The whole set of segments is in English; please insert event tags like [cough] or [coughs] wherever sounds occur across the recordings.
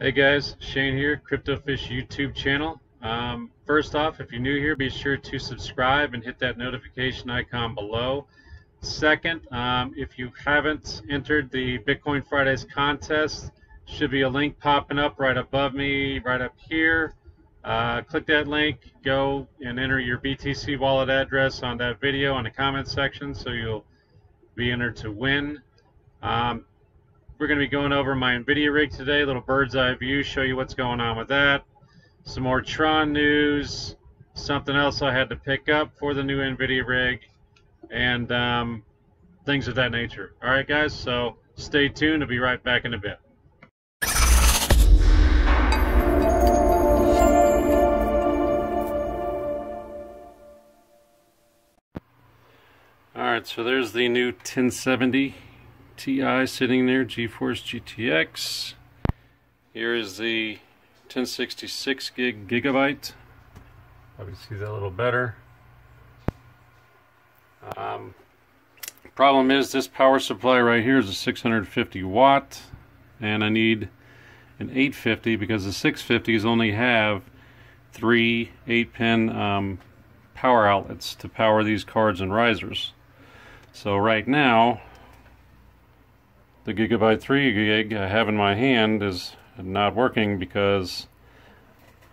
Hey guys, Shane here, CryptoFish YouTube channel. Um, first off, if you're new here, be sure to subscribe and hit that notification icon below. Second, um, if you haven't entered the Bitcoin Fridays contest, should be a link popping up right above me, right up here. Uh, click that link, go and enter your BTC wallet address on that video in the comment section so you'll be entered to win. Um, we're going to be going over my NVIDIA rig today, little bird's eye view, show you what's going on with that. Some more Tron news, something else I had to pick up for the new NVIDIA rig, and um, things of that nature. All right, guys, so stay tuned. I'll be right back in a bit. All right, so there's the new 1070 Ti sitting there, GeForce GTX. Here is the 1066 gig gigabyte. Probably see that a little better. Um, problem is this power supply right here is a 650 watt and I need an 850 because the 650s only have three 8 pin um, power outlets to power these cards and risers. So right now the gigabyte 3 gig I have in my hand is not working because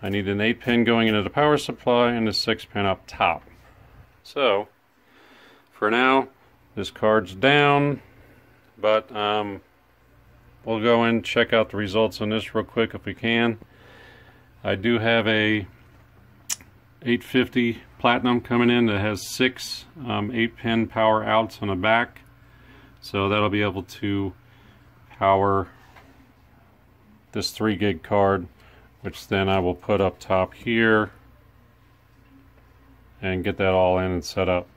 I need an 8 pin going into the power supply and a 6 pin up top. So for now this card's down but um, we'll go and check out the results on this real quick if we can. I do have a 850 Platinum coming in that has six um, 8 pin power outs on the back so that'll be able to power this 3 gig card which then I will put up top here and get that all in and set up.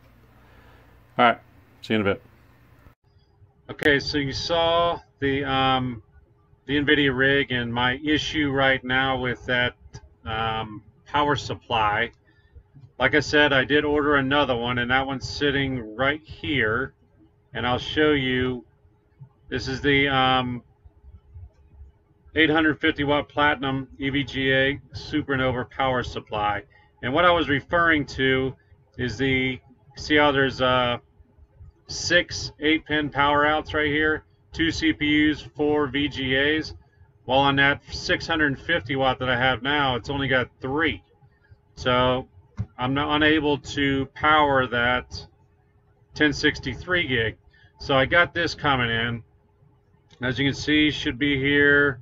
Alright, see you in a bit. Okay, so you saw the um, the NVIDIA rig and my issue right now with that um, power supply. Like I said, I did order another one and that one's sitting right here and I'll show you this is the um, 850 watt platinum EVGA supernova power supply. And what I was referring to is the, see how there's uh, six 8 pin power outs right here, two CPUs, four VGAs. While on that 650 watt that I have now, it's only got three. So I'm not unable to power that 1063 gig. So I got this coming in. As you can see, should be here.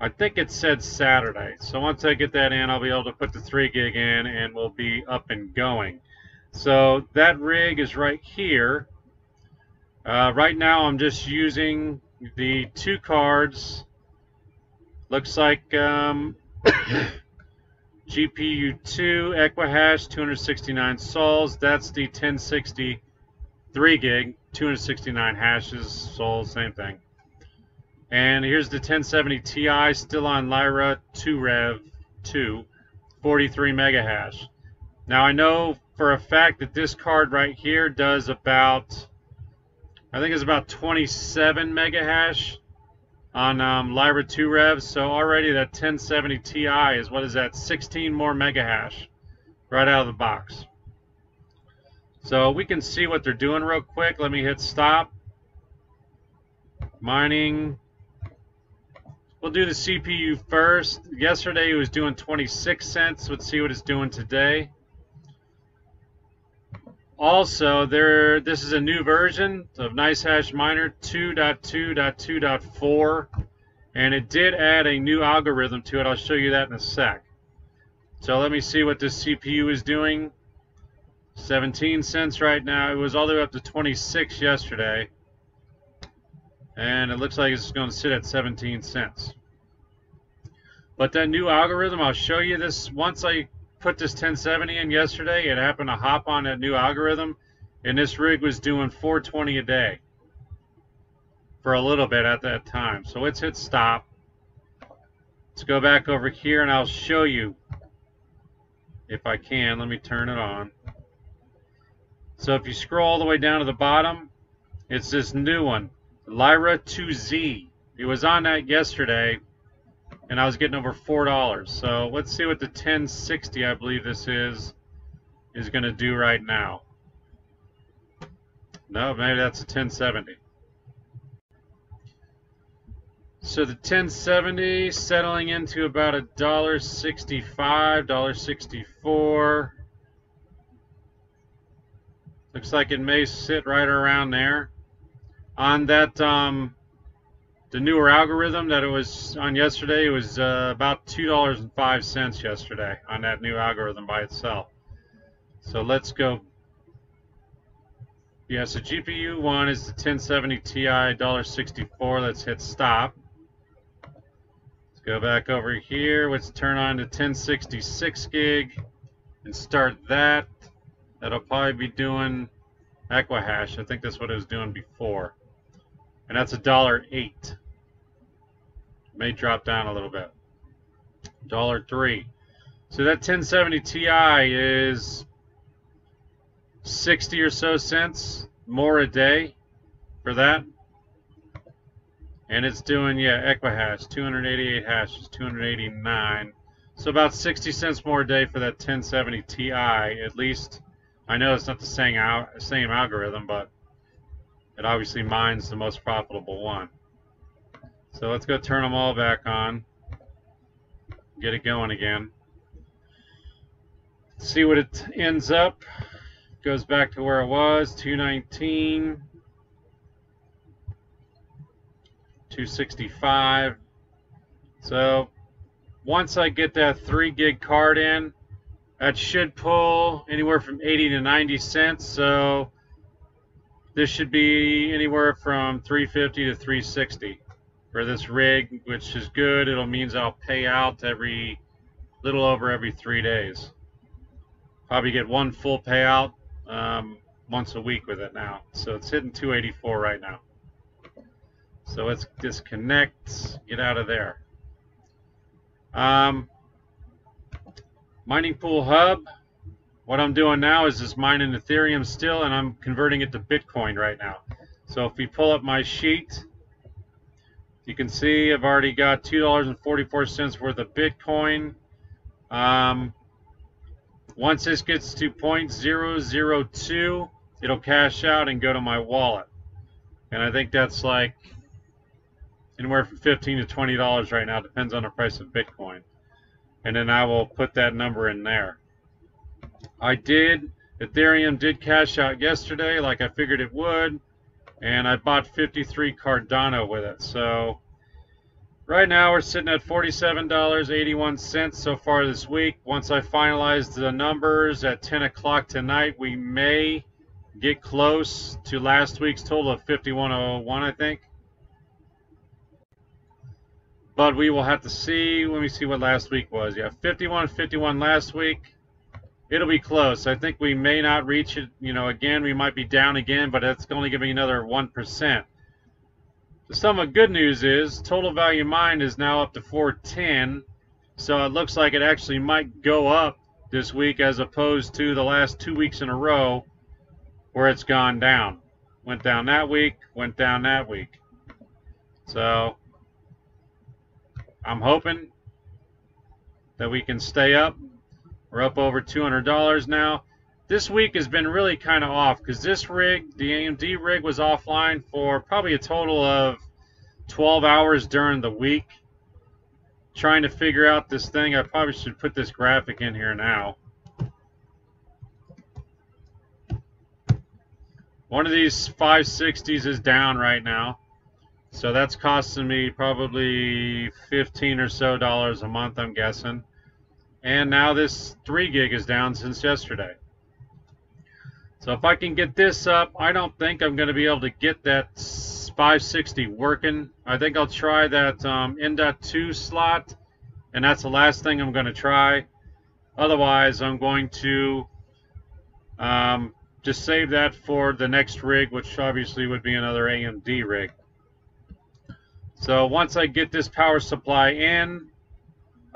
I think it said Saturday. So once I get that in, I'll be able to put the 3 gig in and we'll be up and going. So that rig is right here. Uh, right now I'm just using the two cards. Looks like um, [coughs] GPU 2 Equihash 269 sols. That's the 1060 3 gig, 269 hashes, sols, same thing. And here's the 1070 Ti still on Lyra 2 Rev 2, 43 mega hash. Now I know for a fact that this card right here does about, I think it's about 27 mega hash on um, Lyra 2 Rev. So already that 1070 Ti is, what is that, 16 more mega hash right out of the box. So we can see what they're doing real quick. Let me hit stop. Mining We'll do the CPU first. Yesterday it was doing 26 cents. Let's see what it's doing today. Also, there this is a new version of NiceHash Miner 2.2.2.4 and it did add a new algorithm to it. I'll show you that in a sec. So let me see what this CPU is doing. 17 cents right now. It was all the way up to 26 yesterday and it looks like it's going to sit at 17 cents. But that new algorithm, I'll show you this. Once I put this 1070 in yesterday, it happened to hop on that new algorithm, and this rig was doing 420 a day for a little bit at that time. So let's hit stop. Let's go back over here, and I'll show you if I can. Let me turn it on. So if you scroll all the way down to the bottom, it's this new one. Lyra 2Z. It was on that yesterday. and I was getting over four dollars. So let's see what the 1060 I believe this is is going to do right now. No, maybe that's a 1070. So the 1070 settling into about a dollar sixty-five, dollar sixty-four. Looks like it may sit right around there. On that um, the newer algorithm that it was on yesterday, it was uh, about $2.05 yesterday on that new algorithm by itself. So let's go. Yeah, so GPU one is the 1070 Ti $1.64. Let's hit stop. Let's go back over here. Let's turn on to 1066 gig and start that. That'll probably be doing Equihash. I think that's what it was doing before and that's a dollar eight. May drop down a little bit. Dollar three. So that 1070 Ti is 60 or so cents more a day for that. And it's doing, yeah, Equihash, 288 hashes, 289. So about 60 cents more a day for that 1070 Ti, at least. I know it's not the same, same algorithm, but it obviously mines the most profitable one. So let's go turn them all back on. Get it going again. See what it ends up. Goes back to where it was, 219. 265. So once I get that 3 gig card in, that should pull anywhere from 80 to 90 cents. So this should be anywhere from 350 to 360 for this rig, which is good. It'll means I'll pay out every little over every three days. Probably get one full payout um, once a week with it now. So it's hitting 284 right now. So let's disconnect, get out of there. Um, mining pool hub. What I'm doing now is just mining Ethereum still, and I'm converting it to Bitcoin right now. So if we pull up my sheet, you can see I've already got $2.44 worth of Bitcoin. Um, once this gets to 0.002, it'll cash out and go to my wallet. And I think that's like anywhere from 15 to $20 right now, depends on the price of Bitcoin. And then I will put that number in there. I did. Ethereum did cash out yesterday like I figured it would. And I bought 53 Cardano with it. So right now we're sitting at $47.81 so far this week. Once I finalize the numbers at 10 o'clock tonight, we may get close to last week's total of 5101, I think. But we will have to see. Let me see what last week was. Yeah, 51 51 last week it'll be close. I think we may not reach it. You know, again, we might be down again, but it's only giving another 1%. Some of good news is total value mined is now up to 410. So it looks like it actually might go up this week as opposed to the last two weeks in a row where it's gone down. Went down that week, went down that week. So I'm hoping that we can stay up we're up over $200 now. This week has been really kind of off because this rig, the AMD rig, was offline for probably a total of 12 hours during the week. Trying to figure out this thing. I probably should put this graphic in here now. One of these 560s is down right now. So that's costing me probably 15 or so dollars a month, I'm guessing. And now this 3 gig is down since yesterday. So if I can get this up, I don't think I'm going to be able to get that 560 working. I think I'll try that um, M.2 slot, and that's the last thing I'm going to try. Otherwise, I'm going to um, just save that for the next rig, which obviously would be another AMD rig. So once I get this power supply in,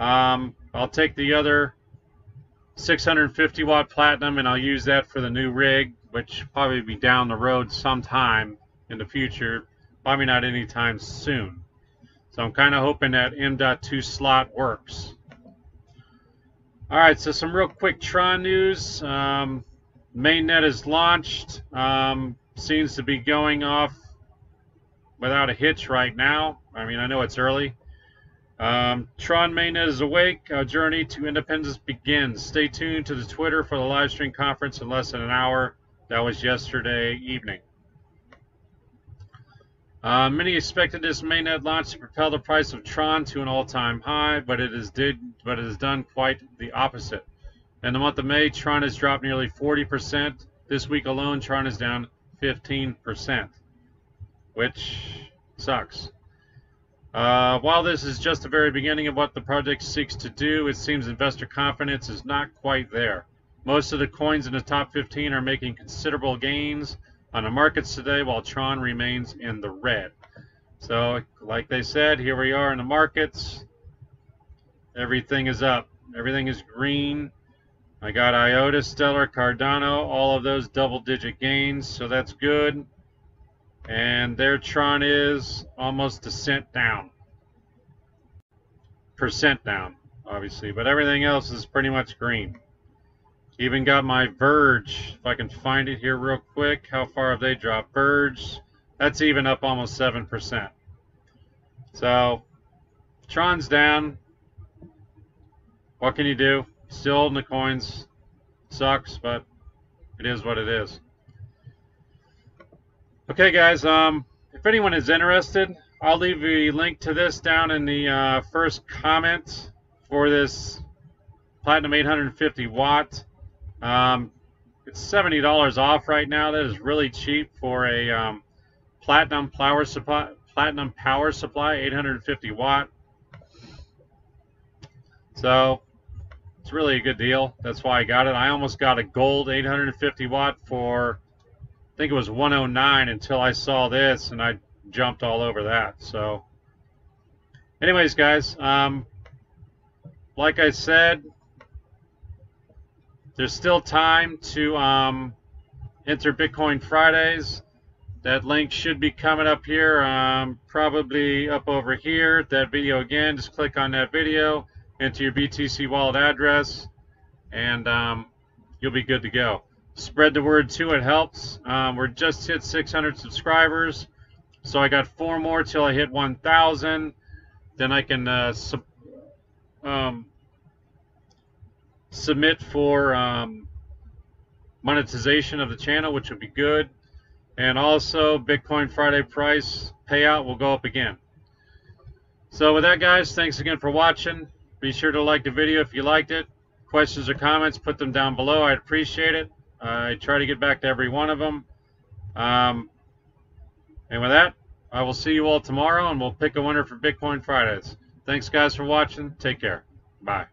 um, I'll take the other 650 watt platinum and I'll use that for the new rig, which probably be down the road sometime in the future, probably not anytime soon. So I'm kind of hoping that M.2 slot works. All right, so some real quick Tron news. Um, mainnet is launched. Um, seems to be going off without a hitch right now. I mean, I know it's early. Um, Tron mainnet is awake. Our journey to independence begins. Stay tuned to the Twitter for the live stream conference in less than an hour. That was yesterday evening. Uh, many expected this mainnet launch to propel the price of Tron to an all-time high, but did but it has done quite the opposite. In the month of May, Tron has dropped nearly 40%. This week alone, Tron is down 15%, which sucks. Uh, while this is just the very beginning of what the project seeks to do, it seems investor confidence is not quite there. Most of the coins in the top 15 are making considerable gains, on the markets today while Tron remains in the red. So, like they said, here we are in the markets. Everything is up. Everything is green. I got IOTA, Stellar, Cardano, all of those double digit gains, so that's good. And their Tron is almost a cent down. Percent down, obviously, but everything else is pretty much green. Even got my Verge, if I can find it here real quick. How far have they dropped? Verge, that's even up almost 7%. So, Tron's down. What can you do? Still holding the coins. Sucks, but it is what it is. Okay, guys, um, if anyone is interested, I'll leave a link to this down in the uh, first comment for this Platinum 850 watt um, it's seventy dollars off right now. That is really cheap for a um, platinum power supply. Platinum power supply, 850 watt. So it's really a good deal. That's why I got it. I almost got a gold 850 watt for think it was 109 until I saw this and I jumped all over that. So anyways, guys, um, like I said, there's still time to um, enter Bitcoin Fridays. That link should be coming up here, um, probably up over here. That video again, just click on that video, enter your BTC wallet address, and um, you'll be good to go. Spread the word too, it helps. Um, we're just hit 600 subscribers, so I got four more till I hit 1,000. Then I can uh, um, submit for um, monetization of the channel, which would be good. And also, Bitcoin Friday price payout will go up again. So with that, guys, thanks again for watching. Be sure to like the video if you liked it. Questions or comments, put them down below. I'd appreciate it. I try to get back to every one of them. Um, and with that, I will see you all tomorrow, and we'll pick a winner for Bitcoin Fridays. Thanks, guys, for watching. Take care. Bye.